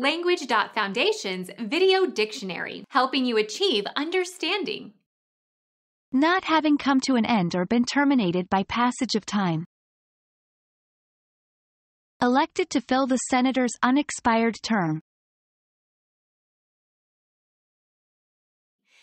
Language.Foundation's Video Dictionary, helping you achieve understanding. Not having come to an end or been terminated by passage of time. Elected to fill the senator's unexpired term.